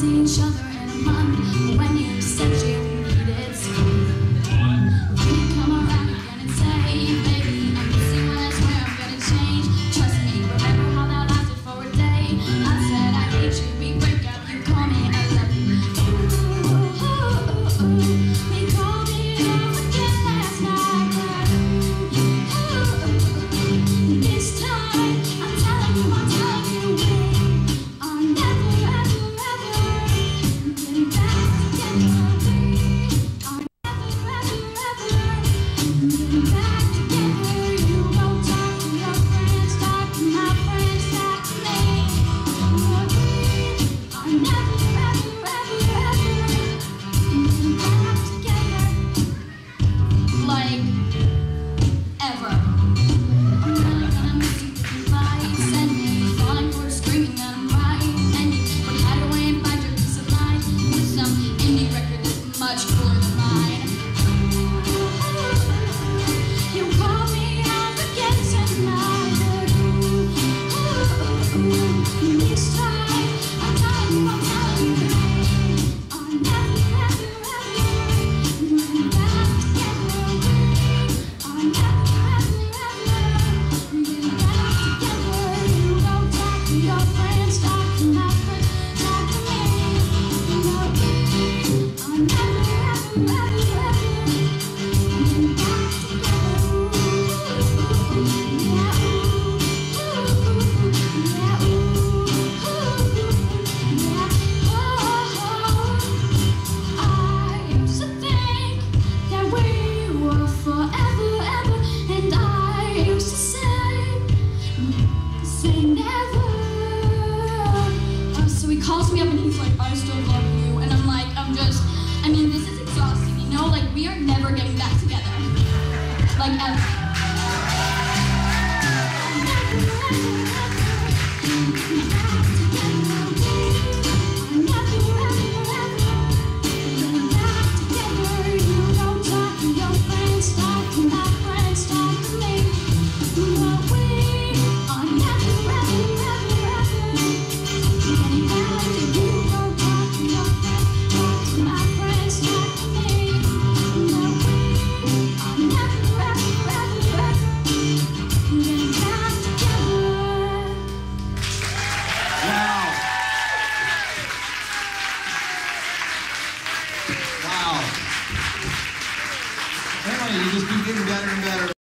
see each other Woo! Like, ever. just keep getting better and better.